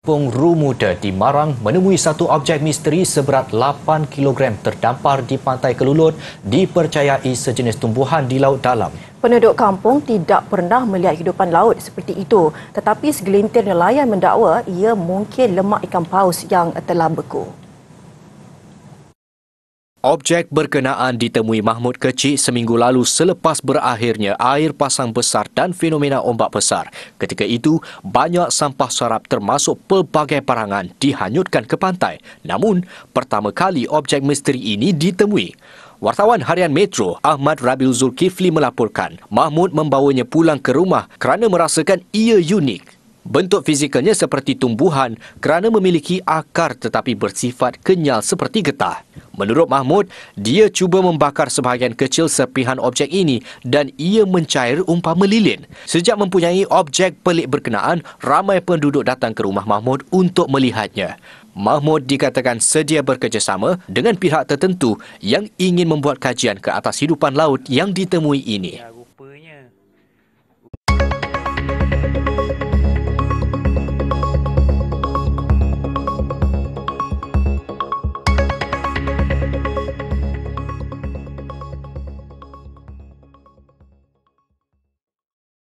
Kampung Rumuda di Marang menemui satu objek misteri seberat 8 kg terdampar di pantai Kelulut dipercayai sejenis tumbuhan di laut dalam. Penduduk kampung tidak pernah melihat hidupan laut seperti itu tetapi segelintir nelayan mendakwa ia mungkin lemak ikan paus yang telah beku. Objek berkenaan ditemui Mahmud Kecik seminggu lalu selepas berakhirnya air pasang besar dan fenomena ombak besar. Ketika itu, banyak sampah sarap termasuk pelbagai barangan dihanyutkan ke pantai. Namun, pertama kali objek misteri ini ditemui. Wartawan Harian Metro Ahmad Rabil Zulkifli melaporkan Mahmud membawanya pulang ke rumah kerana merasakan ia unik. Bentuk fizikalnya seperti tumbuhan kerana memiliki akar tetapi bersifat kenyal seperti getah. Menurut Mahmud, dia cuba membakar sebahagian kecil serpihan objek ini dan ia mencair umpama lilin. Sejak mempunyai objek pelik berkenaan, ramai penduduk datang ke rumah Mahmud untuk melihatnya. Mahmud dikatakan sedia bekerjasama dengan pihak tertentu yang ingin membuat kajian ke atas hidupan laut yang ditemui ini.